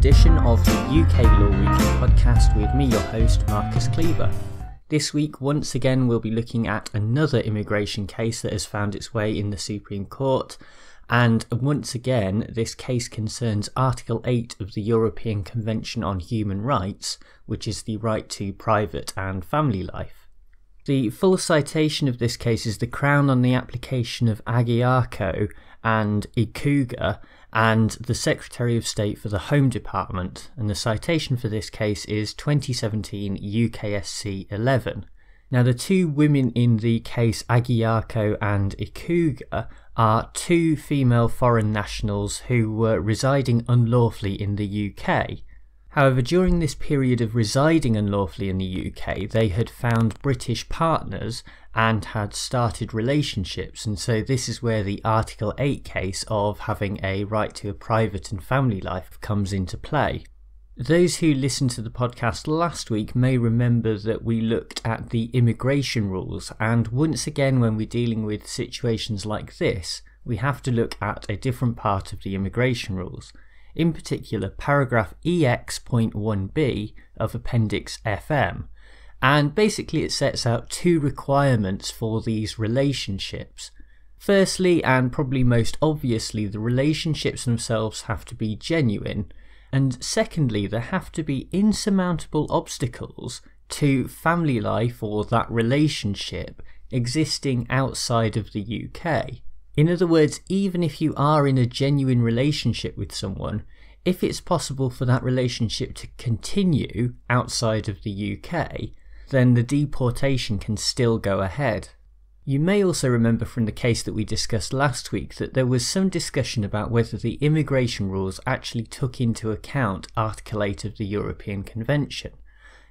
edition of the UK Law Weekly podcast with me, your host, Marcus Cleaver. This week, once again, we'll be looking at another immigration case that has found its way in the Supreme Court. And once again, this case concerns Article 8 of the European Convention on Human Rights, which is the right to private and family life. The full citation of this case is the Crown on the application of Agyarko and Ikuga and the Secretary of State for the Home Department, and the citation for this case is 2017 UKSC 11. Now, the two women in the case, Agyarko and Ikuga, are two female foreign nationals who were residing unlawfully in the UK. However, during this period of residing unlawfully in the UK, they had found British partners and had started relationships, and so this is where the Article 8 case of having a right to a private and family life comes into play. Those who listened to the podcast last week may remember that we looked at the immigration rules, and once again, when we're dealing with situations like this, we have to look at a different part of the immigration rules in particular paragraph EX.1b of Appendix FM. And basically, it sets out two requirements for these relationships. Firstly, and probably most obviously, the relationships themselves have to be genuine. And secondly, there have to be insurmountable obstacles to family life or that relationship existing outside of the UK. In other words, even if you are in a genuine relationship with someone, if it's possible for that relationship to continue outside of the UK, then the deportation can still go ahead. You may also remember from the case that we discussed last week that there was some discussion about whether the immigration rules actually took into account Article 8 of the European Convention.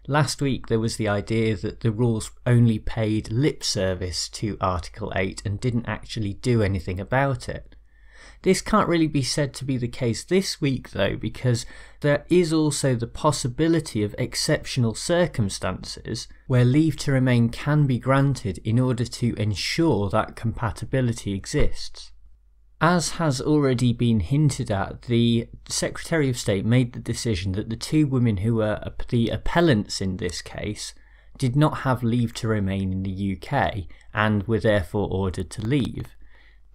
Last week there was the idea that the rules only paid lip service to Article 8 and didn't actually do anything about it. This can't really be said to be the case this week, though, because there is also the possibility of exceptional circumstances where leave to remain can be granted in order to ensure that compatibility exists. As has already been hinted at, the Secretary of State made the decision that the two women who were the appellants in this case did not have leave to remain in the UK and were therefore ordered to leave.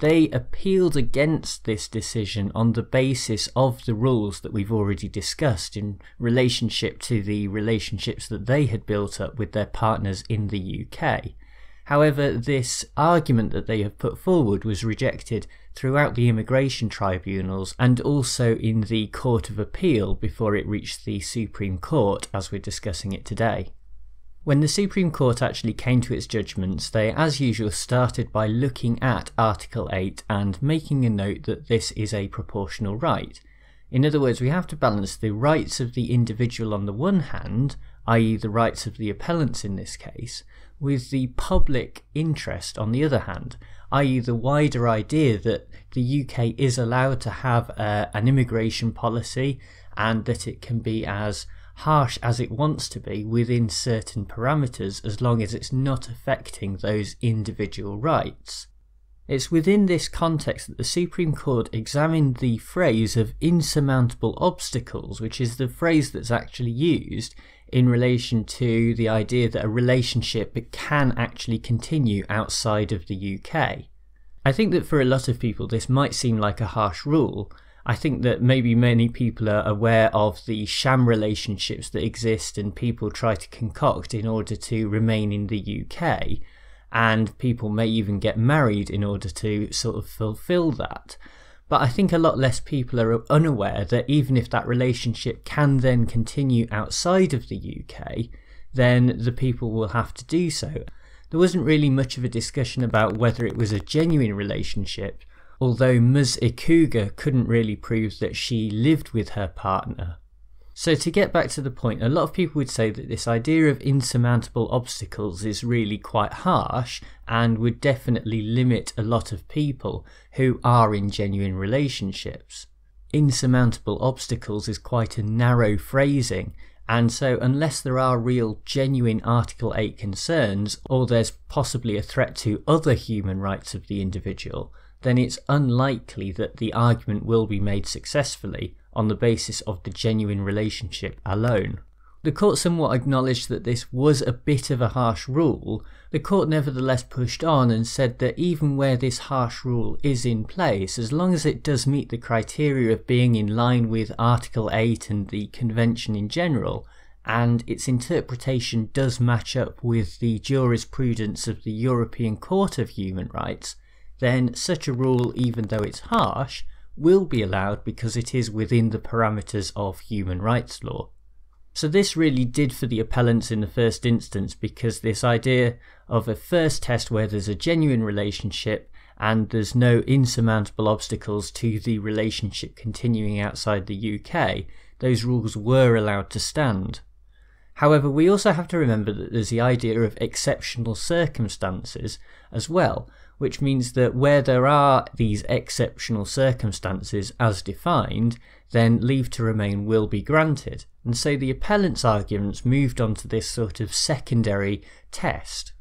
They appealed against this decision on the basis of the rules that we've already discussed in relationship to the relationships that they had built up with their partners in the UK. However, this argument that they have put forward was rejected throughout the immigration tribunals and also in the Court of Appeal before it reached the Supreme Court as we're discussing it today. When the Supreme Court actually came to its judgments, they, as usual, started by looking at Article 8 and making a note that this is a proportional right. In other words, we have to balance the rights of the individual on the one hand, i.e., the rights of the appellants in this case, with the public interest on the other hand, i.e., the wider idea that the UK is allowed to have uh, an immigration policy and that it can be as harsh as it wants to be within certain parameters as long as it's not affecting those individual rights. It's within this context that the Supreme Court examined the phrase of insurmountable obstacles, which is the phrase that's actually used in relation to the idea that a relationship can actually continue outside of the UK. I think that for a lot of people this might seem like a harsh rule. I think that maybe many people are aware of the sham relationships that exist and people try to concoct in order to remain in the UK, and people may even get married in order to sort of fulfill that. But I think a lot less people are unaware that even if that relationship can then continue outside of the UK, then the people will have to do so. There wasn't really much of a discussion about whether it was a genuine relationship, although Ms. Ikuga couldn't really prove that she lived with her partner. So, to get back to the point, a lot of people would say that this idea of insurmountable obstacles is really quite harsh and would definitely limit a lot of people who are in genuine relationships. Insurmountable obstacles is quite a narrow phrasing, and so, unless there are real, genuine Article 8 concerns, or there's possibly a threat to other human rights of the individual, then it's unlikely that the argument will be made successfully on the basis of the genuine relationship alone. The court somewhat acknowledged that this was a bit of a harsh rule. The court nevertheless pushed on and said that even where this harsh rule is in place, as long as it does meet the criteria of being in line with Article 8 and the Convention in general, and its interpretation does match up with the jurisprudence of the European Court of Human Rights, then such a rule, even though it's harsh, will be allowed because it is within the parameters of human rights law. So this really did for the appellants in the first instance because this idea of a first test where there's a genuine relationship and there's no insurmountable obstacles to the relationship continuing outside the UK, those rules were allowed to stand. However, we also have to remember that there's the idea of exceptional circumstances as well, which means that where there are these exceptional circumstances as defined, then leave to remain will be granted. And so the appellant's arguments moved on to this sort of secondary test.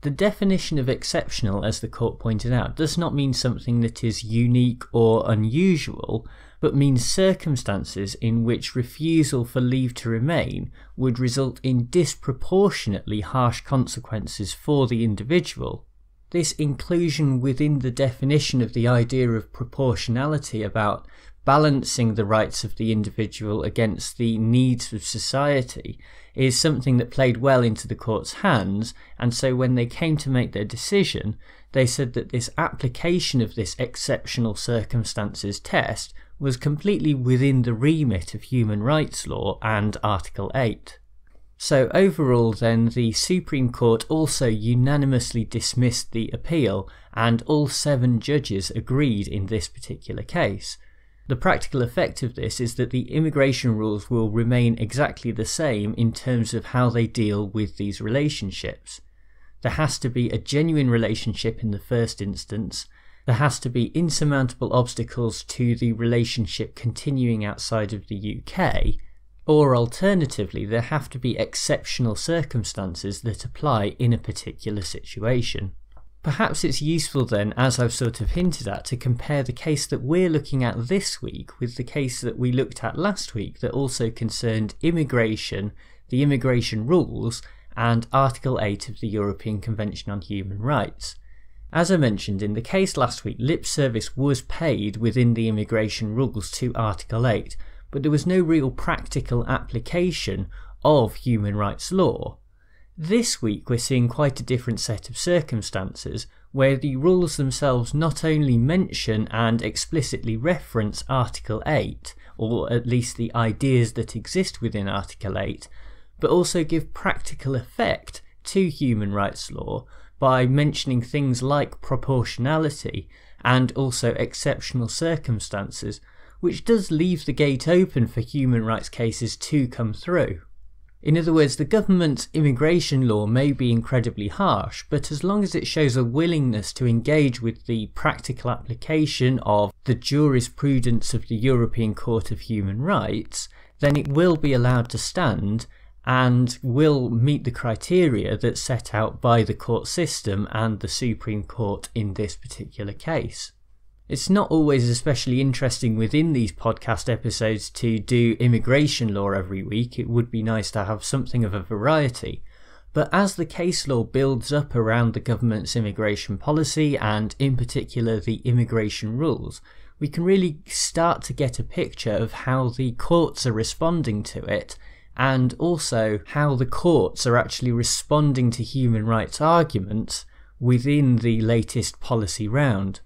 The definition of exceptional, as the court pointed out, does not mean something that is unique or unusual, but means circumstances in which refusal for leave to remain would result in disproportionately harsh consequences for the individual. This inclusion within the definition of the idea of proportionality about balancing the rights of the individual against the needs of society is something that played well into the court's hands, and so when they came to make their decision, they said that this application of this exceptional circumstances test was completely within the remit of human rights law and Article 8. So, overall, then, the Supreme Court also unanimously dismissed the appeal, and all seven judges agreed in this particular case. The practical effect of this is that the immigration rules will remain exactly the same in terms of how they deal with these relationships. There has to be a genuine relationship in the first instance. There has to be insurmountable obstacles to the relationship continuing outside of the UK, or alternatively, there have to be exceptional circumstances that apply in a particular situation. Perhaps it's useful then, as I've sort of hinted at, to compare the case that we're looking at this week with the case that we looked at last week that also concerned immigration, the immigration rules, and Article 8 of the European Convention on Human Rights. As I mentioned, in the case last week, lip service was paid within the immigration rules to Article 8, but there was no real practical application of human rights law. This week we're seeing quite a different set of circumstances where the rules themselves not only mention and explicitly reference Article 8, or at least the ideas that exist within Article 8, but also give practical effect to human rights law by mentioning things like proportionality and also exceptional circumstances which does leave the gate open for human rights cases to come through. In other words, the government's immigration law may be incredibly harsh, but as long as it shows a willingness to engage with the practical application of the jurisprudence of the European Court of Human Rights, then it will be allowed to stand and will meet the criteria that's set out by the court system and the Supreme Court in this particular case. It's not always especially interesting within these podcast episodes to do immigration law every week. It would be nice to have something of a variety. But as the case law builds up around the government's immigration policy and, in particular, the immigration rules, we can really start to get a picture of how the courts are responding to it and also how the courts are actually responding to human rights arguments within the latest policy round.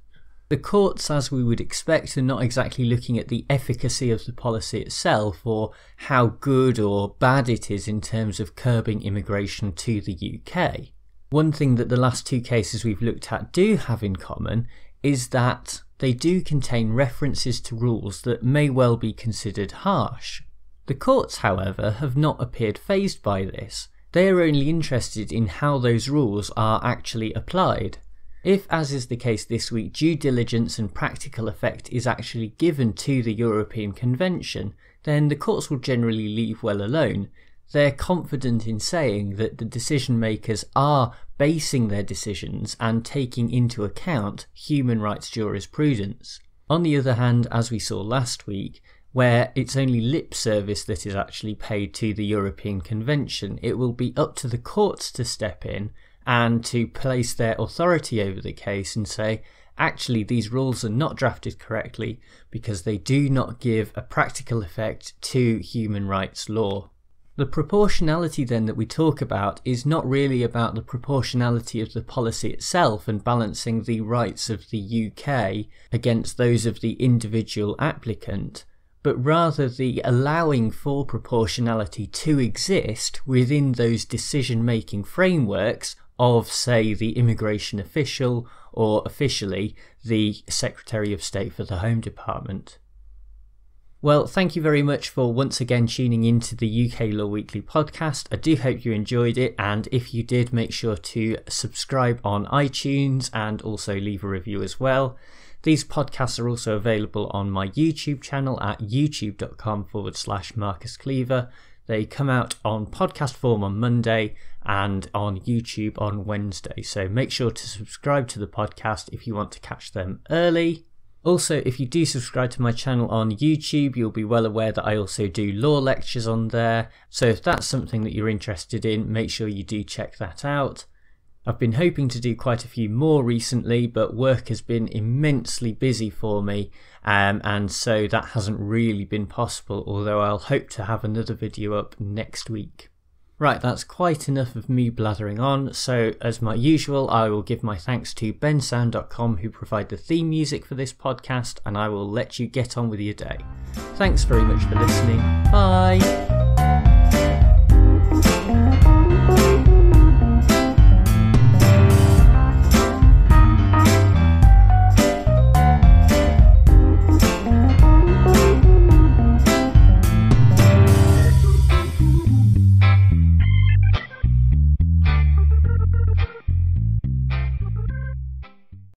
The courts, as we would expect, are not exactly looking at the efficacy of the policy itself or how good or bad it is in terms of curbing immigration to the UK. One thing that the last two cases we've looked at do have in common is that they do contain references to rules that may well be considered harsh. The courts, however, have not appeared phased by this. They are only interested in how those rules are actually applied. If, as is the case this week, due diligence and practical effect is actually given to the European Convention, then the courts will generally leave well alone. They're confident in saying that the decision makers are basing their decisions and taking into account human rights jurisprudence. On the other hand, as we saw last week, where it's only lip service that is actually paid to the European Convention. It will be up to the courts to step in and to place their authority over the case and say, actually, these rules are not drafted correctly because they do not give a practical effect to human rights law. The proportionality then that we talk about is not really about the proportionality of the policy itself and balancing the rights of the UK against those of the individual applicant, but rather the allowing for proportionality to exist within those decision making frameworks of, say, the immigration official or officially the Secretary of State for the Home Department. Well, thank you very much for once again tuning into the UK Law Weekly podcast. I do hope you enjoyed it, and if you did, make sure to subscribe on iTunes and also leave a review as well. These podcasts are also available on my YouTube channel at youtube.com forward slash Marcus Cleaver. They come out on podcast form on Monday and on YouTube on Wednesday. So make sure to subscribe to the podcast if you want to catch them early. Also, if you do subscribe to my channel on YouTube, you'll be well aware that I also do law lectures on there. So if that's something that you're interested in, make sure you do check that out. I've been hoping to do quite a few more recently, but work has been immensely busy for me, um, and so that hasn't really been possible, although I'll hope to have another video up next week. Right, that's quite enough of me blathering on, so as my usual, I will give my thanks to bensound.com who provide the theme music for this podcast, and I will let you get on with your day. Thanks very much for listening. Bye!